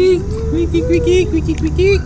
Wiki, wiki, wiki, wiki, wiki.